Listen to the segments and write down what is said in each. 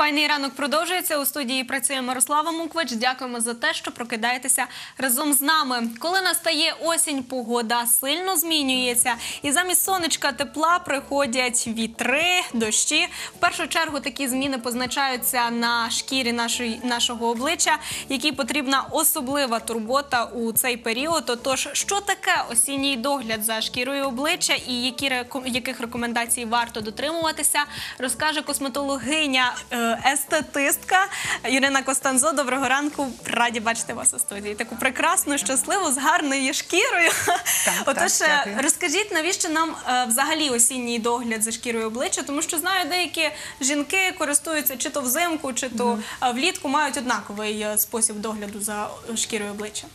Файний ранок продовжується. У студії працює Мирослава Муквач. Дякуємо за те, що прокидаєтеся разом з нами. Коли настає осінь, погода сильно змінюється, і замість сонечка тепла приходять вітри, дощі. В першу чергу такі зміни позначаються на шкірі нашої нашого обличчя, якій потрібна особлива турбота у цей період. Отож, що таке осінній догляд за шкірою обличчя і які яких рекомендацій варто дотримуватися, розкаже косметологиня, е, естетистка Ірина Костанзо. Доброго ранку. Раді бачити вас у студії. Таку прекрасну, щасливу, з гарною шкірою. Отож, так, е, розкажіть, навіщо нам е, взагалі осінній догляд за шкірою обличчя? Тому що знаю, деякі жінки користуються чи то взимку, чи то е, влітку мають однаковий спосіб догляду за шкірою обличчя.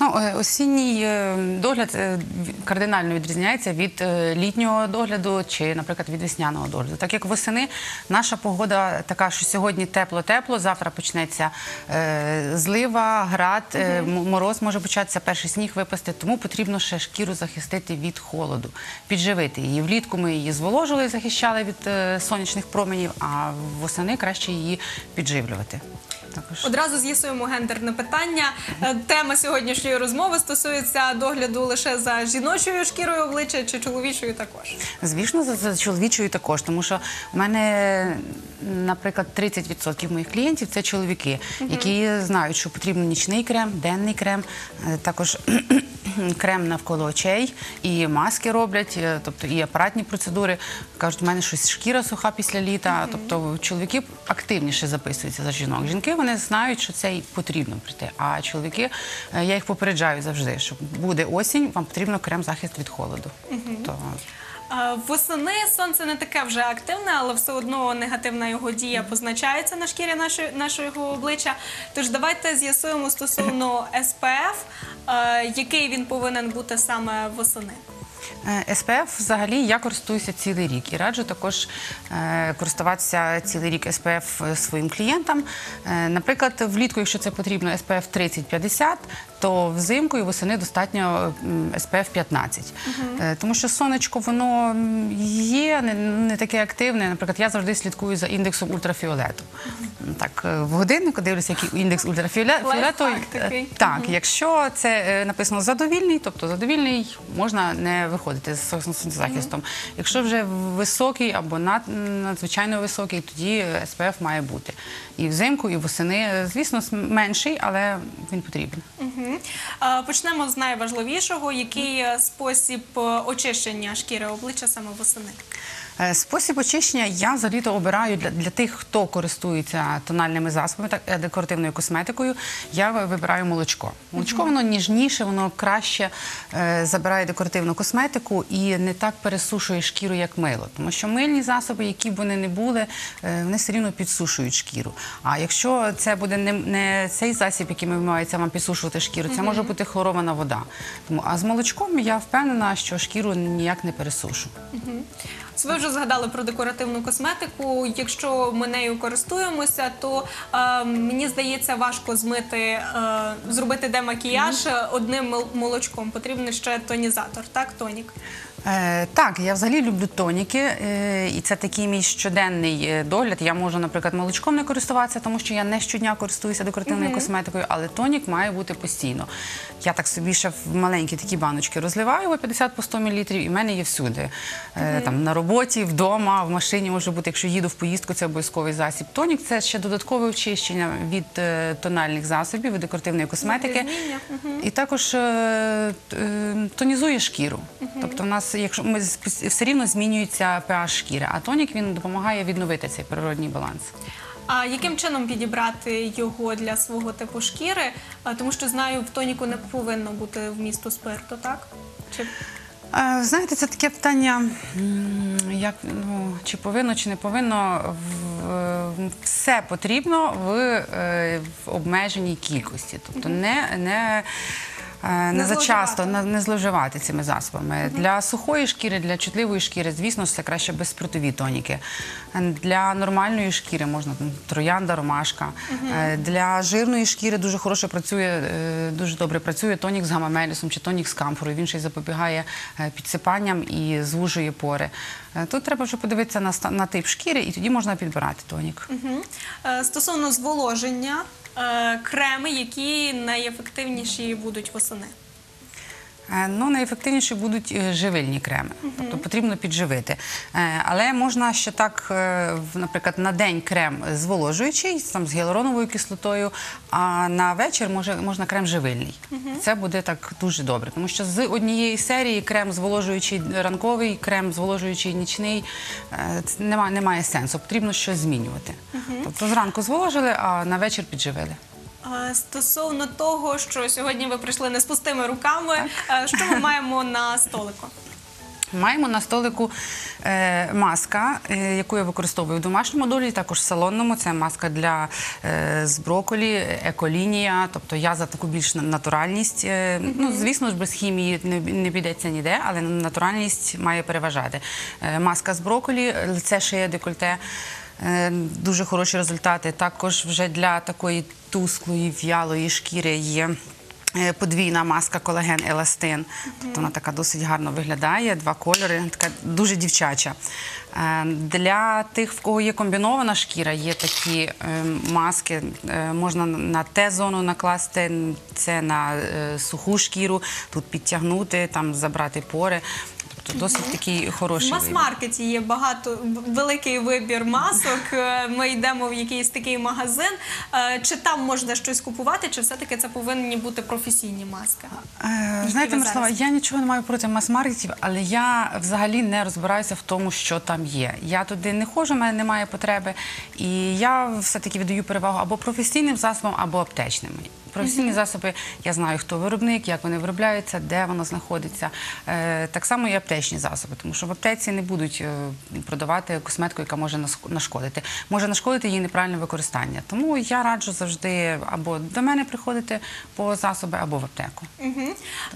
Ну, е, осінній е, догляд е, кардинально відрізняється від літнього догляду чи, наприклад, від весняного догляду. Так як восени наша погода така, що сьогодні тепло-тепло, завтра почнеться злива, град, мороз може початися, перший сніг випасти, тому потрібно ще шкіру захистити від холоду, підживити її. Влітку ми її зволожили, захищали від сонячних променів, а восени краще її підживлювати. Також. Одразу з'ясуємо гендерне питання. Тема сьогоднішньої розмови стосується догляду лише за жіночою шкірою обличчя чи чоловічою також. Звісно, за, за чоловічою також, тому що в мене, наприклад, 30% моїх клієнтів це чоловіки, які знають, що потрібен нічний крем, денний крем, е, також крем навколо очей, і маски роблять, е, тобто і апаратні процедури. Кажуть, в мене щось шкіра суха після літа. Тобто чоловіки активніше записуються за жінок. Жінки вони знають, що це потрібно прийти. А чоловіки, е, я їх попереджаю завжди, що буде осінь, вам потрібно крем захист від холоду. Е, Восени сонце не таке вже активне, але все одно негативна його дія позначається на шкірі нашої, нашого обличчя. Тож давайте з'ясуємо стосовно СПФ, е, який він повинен бути саме восени. Е, СПФ взагалі я користуюся цілий рік і раджу також е, користуватися цілий рік СПФ своїм клієнтам. Е, наприклад, влітку, якщо це потрібно, СПФ 30-50, то взимку і восени достатньо SPF 15. Е, Тому що сонечко воно є не, не таке активне. Наприклад, я завжди слідкую за індексом ультрафіолету. Так, е, в годиннику дивлюся, який індекс ультрафіолету. Такий. Е, Так, якщо це е, написано задовільний, тобто задовільний, можна не виходити з сонцезахистом. Якщо вже високий або над, надзвичайно високий, тоді СПФ має бути. І взимку, і восени, звісно, менший, але він потрібен. Мгм. Почнемо з найважливішого, який е, спосіб е, очищення шкіри обличчя саме восени. Е, Спосіб очищення я взагалі-то обираю для, для тих, хто користується тональними засобами та е, декоративною косметикою. Я вибираю молочко. Молочко воно ніжніше, воно краще е, забирає декоративну косметику і не так пересушує шкіру, як мило. Тому що мильні засоби, які б вони не були, е, вони все рівно підсушують шкіру. А якщо це буде не, не цей засіб, який вимивається вам підсушувати шкіру, це може бути хлорована вода. Тому а з молочком я впевнена, що шкіру ніяк не пересушу. Ви вже згадали про декоративну косметику. Якщо ми нею користуємося, то е, мені здається важко змити, е, зробити демакіяж одним молочком. Потрібен ще тонізатор, так, тонік. Е, так, я взагалі люблю тоніки, е, і це такий мій щоденний е, догляд. Я можу, наприклад, молочком не користуватися, тому що я не щодня користуюся декоративною косметикою, але тонік має бути постійно. Я так собі ще в маленькі такі баночки розливаю 50 по 100 мл, і в мене є всюди. Там на роботі, вдома, в машині може бути, якщо їду в поїздку, це обов'язковий засіб. Тонік це ще додаткове очищення від тональних засобів, від декоративної косметики. І також тонізує шкіру. Тобто, в нас, якщо ми все рівно змінюється pH шкіри, а тонік він допомагає відновити цей природній баланс. А яким чином підібрати його для свого типу шкіри? А, Тому що знаю, в тоніку не повинно бути вмісту спирту, так? Чи Е, Знаєте, це таке питання, м, як ну чи повинно, чи не повинно. В- Все потрібно в, е, в обмеженій кількості. Тобто не, не Е, Не зачасто не, не зловживати цими засобами. Для сухої шкіри, для чутливої шкіри, звісно це краще безспиртові тоніки. Для нормальної шкіри можна троянда, ромашка. Е, Для жирної шкіри дуже хороше працює, е, дуже добре працює тонік з гамамелісом чи тонік з камфорою. Він ще й запобігає підсипанням і звужує пори. Тут треба вже подивитися на, на тип шкіри, і тоді можна підбирати тонік. Стосовно зволоження, креми, які найефективніші будуть восени. Е, Ну, найефективніші будуть е, живильні креми, тобто потрібно підживити. Е, Але можна ще так, наприклад, на день крем зволожуючий, там з гіалуроновою кислотою, а на вечір може, можна крем живильний. Це буде так дуже добре, тому що з однієї серії крем зволожуючий ранковий, крем зволожуючий нічний, немає, немає сенсу. Потрібно щось змінювати. Тобто зранку зволожили, а на вечір підживили. Стосовно того, що сьогодні ви прийшли не з пустими руками, е, що ми маємо на столику? Маємо на столику е, маска, е, яку я використовую в домашньому долі, також в салонному. Це маска для е, з броколі, еколінія. Тобто я за таку більш натуральність. Е, Ну, звісно ж, без хімії не, не підеться ніде, але натуральність має переважати. Е, маска з броколі, лице шиє декольте. Е, Дуже хороші результати. Також вже для такої тусклої, в'ялої шкіри є. Е, Подвійна маска колаген еластин. Тобто вона така досить гарно виглядає. Два кольори, така дуже дівчача. Е, Для тих, в кого є комбінована шкіра, є такі маски. Можна на Т-зону накласти, це на суху шкіру, тут підтягнути, там забрати пори. Тобто досить такий В хороший вибір. мас-маркеті є багато великий вибір масок. Е, Ми йдемо в якийсь такий магазин. Е, Чи там можна щось купувати, чи все-таки це повинні бути професійні маски? Е, Знаєте, Мирослава, я нічого не маю проти мас-маркетів, але я взагалі не розбираюся в тому, що там є. Я туди не ходжу, в мене немає потреби. І я все-таки віддаю перевагу або професійним засобам, або аптечним. Професійні засоби, я знаю, хто виробник, як вони виробляються, де воно знаходиться. Е, Так само і аптечні засоби, тому що в аптеці не будуть е, продавати косметику, яка може нашкодити. Може нашкодити її неправильне використання. Тому я раджу завжди або до мене приходити по засоби, або в аптеку.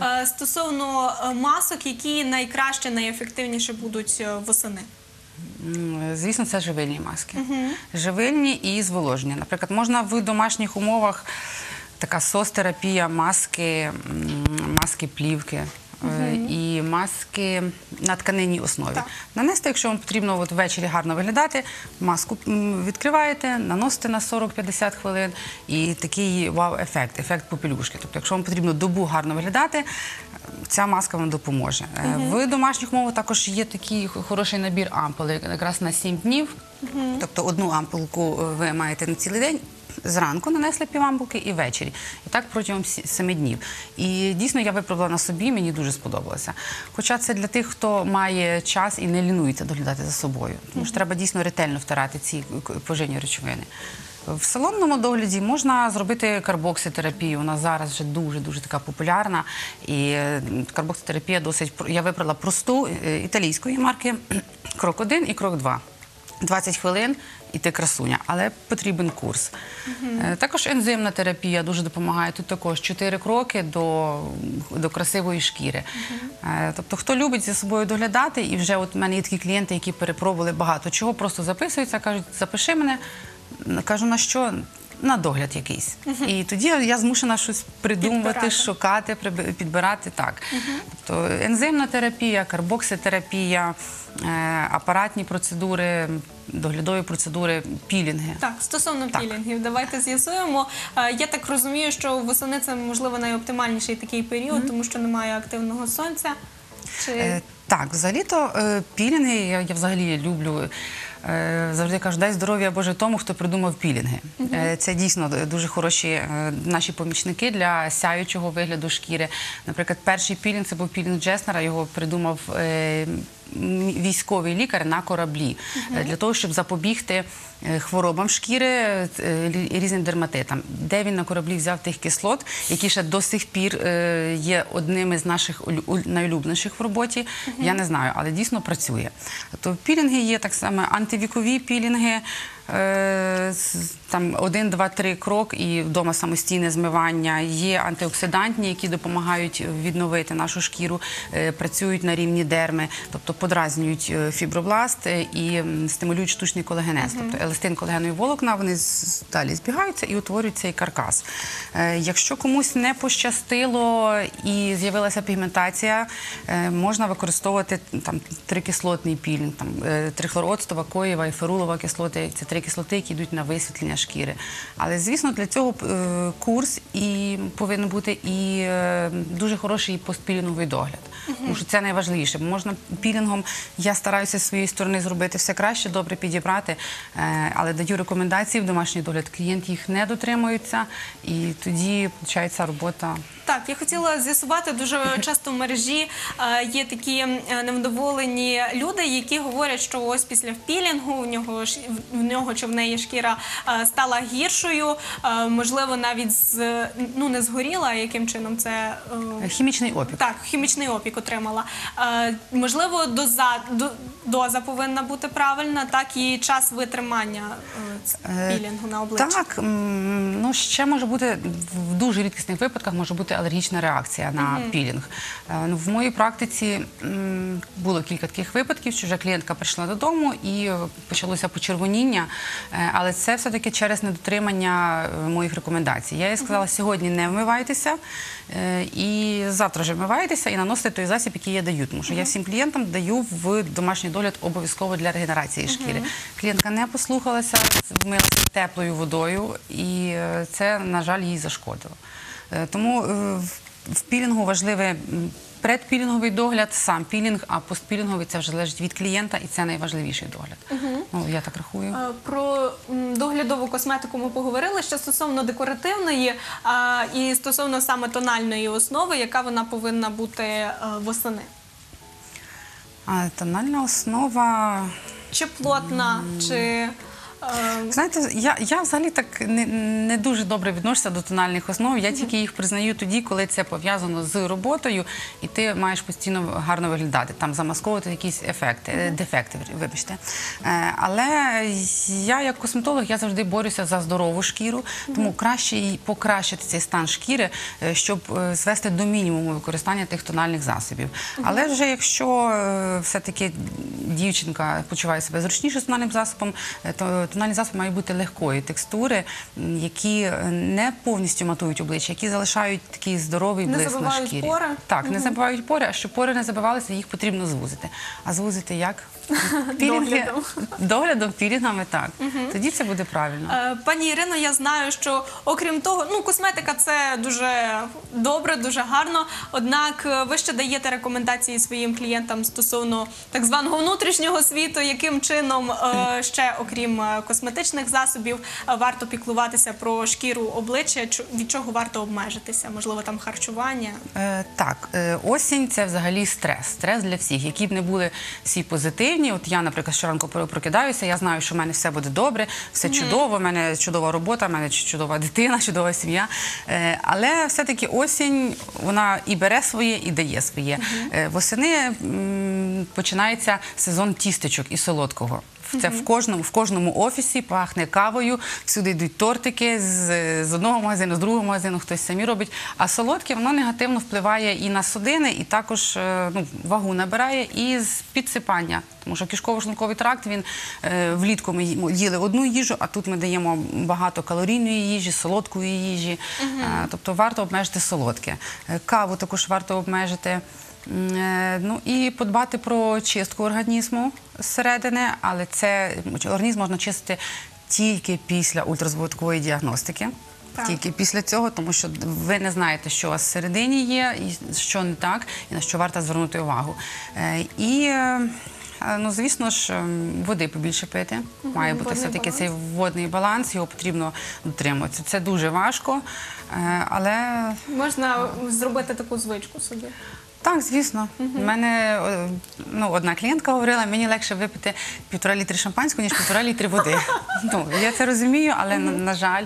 Е, Стосовно масок, які найкраще, найефективніше будуть восени? Звісно, це живильні маски. Живильні і зволоження. Наприклад, можна в домашніх умовах така сос-терапія, маски, маски плівки. е, І маски на тканинній основі. Так. Нанести, якщо вам потрібно от ввечері гарно виглядати, маску відкриваєте, наносите на 40-50 хвилин і такий вау-ефект, ефект попелюшки. Тобто, якщо вам потрібно добу гарно виглядати, ця маска вам допоможе. Е, В домашніх умовах також є такий хороший набір ампул, як- якраз на 7 днів. Тобто одну ампулку е, ви маєте на цілий день. Зранку нанесли півампулки і ввечері. І так протягом семи днів. І дійсно я випробувала на собі, мені дуже сподобалося. Хоча це для тих, хто має час і не лінується доглядати за собою. Тому що треба дійсно ретельно втирати ці поживні речовини. В салонному догляді можна зробити карбокситерапію. Вона зараз вже дуже дуже така популярна. І карбокситерапія досить я вибрала просту е, італійської марки крок 1 і крок 2. 20 хвилин і ти красуня, але потрібен курс. Е, Також ензимна терапія дуже допомагає. Тут також 4 кроки до, до красивої шкіри. Е, Тобто, хто любить за собою доглядати, і вже от в мене є такі клієнти, які перепробували багато чого, просто записуються, кажуть, запиши мене. Кажу, на що? На догляд якийсь. І тоді я змушена щось придумувати, Підбирати. шукати, підбирати так. Тобто ензимна терапія, карбокситерапія, е, апаратні процедури, доглядові процедури, пілінги. Так, стосовно Так. пілінгів, давайте з'ясуємо. Е, Я так розумію, що восени це можливо найоптимальніший такий період, тому що немає активного сонця. Чи Е, Так, взагалі-то е, пілінги, я, я взагалі люблю. Е, Завжди кажу, дай здоров'я Боже тому, хто придумав пілінги. Е, Це дійсно дуже хороші е, наші помічники для сяючого вигляду шкіри. Наприклад, перший пілінг це був пілінг Джеснера, його придумав військовий лікар на кораблі Е, для того, щоб запобігти е, хворобам шкіри, е, різним дерматитам. Де він на кораблі взяв тих кислот, які ще до сих пір є одними з наших улю- найулюбленіших в роботі, я не знаю, але дійсно працює. То пілінги є так само антивікові пілінги. Е, там один, два, три крок і вдома самостійне змивання. Є антиоксидантні, які допомагають відновити нашу шкіру, е, працюють на рівні дерми, тобто подразнюють е, фібробласт і стимулюють штучний колагенез. Тобто еластин колагенові волокна вони далі збігаються і утворюють цей каркас. Якщо комусь не пощастило і з'явилася пігментація, можна використовувати там трикислотний пілінг, там трихлороцтова, коєва і ферулова кислоти. Це кислоти, які йдуть на висвітлення шкіри. Але звісно, для цього е, курс і повинен бути і е, дуже хороший постпілінговий догляд. Тому що це найважливіше. Можна пілінгом, я стараюся з своєї сторони зробити все краще, добре підібрати, е, але даю рекомендації в домашній догляд. Клієнт їх не дотримується, і тоді виходить робота. Так, я хотіла з'ясувати дуже часто в мережі е, є такі е, невдоволені люди, які говорять, що ось після впілінгу в нього в нього чи в неї шкіра е, стала гіршою, можливо, навіть з ну не згоріла, яким чином це Хімічний опік. так, хімічний опік отримала. Можливо, доза, до, доза повинна бути правильна, так і час витримання пілінгу на обличчі. Так, ну ще може бути в дуже рідкісних випадках може бути алергічна реакція на пілінг. Е, Ну, в моїй практиці м, було кілька таких випадків, що вже клієнтка прийшла додому і почалося почервоніння, Е, але це все-таки через недотримання е, моїх рекомендацій. Я їй сказала, сьогодні не вмивайтеся і завтра вже вмивайтеся і наносите той засіб, який я даю. Тому що я всім клієнтам даю в домашній догляд обов'язково для регенерації шкіри. Клієнтка не послухалася, вмилася теплою водою, і це, на жаль, їй зашкодило. Е, Тому е, в- пілінгу важливий м, предпілінговий догляд, сам пілінг, а постпілінговий це вже залежить від клієнта, і це найважливіший догляд. Ну, я так рахую. Е, Про доглядову косметику ми поговорили. Ще стосовно декоративної а, і стосовно саме тональної основи, яка вона повинна бути восени. А тональна основа. Чи плотна, чи Знаєте, я, я взагалі так не, не дуже добре відношуся до тональних основ. Я тільки їх признаю тоді, коли це пов'язано з роботою, і ти маєш постійно гарно виглядати, там замасковувати якісь ефекти, е, дефекти, вибачте. Е, Але я, як косметолог, я завжди борюся за здорову шкіру, тому краще їй покращити цей стан шкіри, е, щоб е, звести до мінімуму використання тих тональних засобів. Але вже якщо е, все-таки дівчинка почуває себе зручніше з тональним засобом, е, то тональні засоби мають бути легкої текстури, які е, не повністю матують обличчя, які залишають такий здоровий Не блиск на забивають шкірі. пори? Так, не забивають пори, а щоб пори не забивалися, їх потрібно звузити. А звузити як? Пілінги- Доглядом. Доглядом, пілінгами, так. Тоді це буде правильно. Е, Пані Ірино, я знаю, що окрім того, ну косметика це дуже добре, дуже гарно. Однак е, ви ще даєте рекомендації своїм клієнтам стосовно так званого внутрішнього світу, яким чином е, ще, окрім е, косметичних засобів, е, варто піклуватися про шкіру обличчя, чу- від чого варто обмежитися? Можливо, там харчування. Е, так, е, осінь це взагалі стрес. Стрес для всіх, які б не були всі позитивні. От я, наприклад, щоранку прокидаюся, я знаю, що в мене все буде добре, все чудово, в мене чудова робота, в мене чудова дитина, чудова сім'я. Е, але все-таки осінь вона і бере своє, і дає своє. Е, восени починається сезон тістечок і солодкого. Це в кожному в кожному офісі пахне кавою. Всюди йдуть тортики з, з одного магазину, з другого магазину, хтось самі робить. А солодке воно негативно впливає і на судини, і також е, ну, вагу набирає, і з підсипання. Тому що кишково-шлунковий тракт він е, влітку ми їли одну їжу, а тут ми даємо багато калорійної їжі, солодкої їжі. Е, тобто варто обмежити солодке. Е, Каву також варто обмежити. Е, Ну і подбати про чистку організму зсередини, але це організм можна чистити тільки після ультразвукової діагностики. Так. Тільки після цього, тому що ви не знаєте, що у вас всередині є, і що не так, і на що варто звернути увагу. Е, І е, ну, звісно ж, ем, води побільше пити. Має бути все-таки цей водний баланс, його потрібно дотримуватися. Це дуже важко, е, але Можна зробити таку звичку собі. Так, звісно. У мене е, ну, одна клієнтка говорила, мені легше випити півтора літри шампанського, ніж півтора літри води. Ну, я це розумію, але на, на жаль,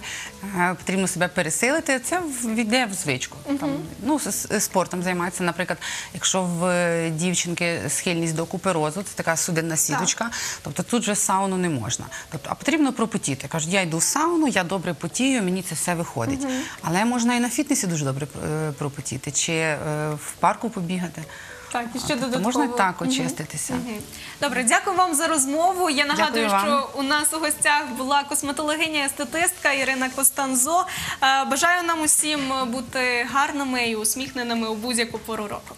е, потрібно себе пересилити. Це війде в звичку. Там, ну, з- спортом займатися. Наприклад, якщо в е, дівчинки схильність до куперозу, це така судинна сіточка, тобто тут вже сауну не можна. Тобто, а потрібно пропотіти. Кажуть, я йду в сауну, я добре потію, мені це все виходить. Але можна і на фітнесі дуже добре е, пропотіти, чи е, в парку побігати. Так, і ще додатково. можна так очиститися. Добре, дякую вам за розмову. Я нагадую, Дякую що у нас у гостях була косметологиня естетистка Ірина Костанзо. Е, Бажаю нам усім бути гарними і усміхненими у будь-яку пору року.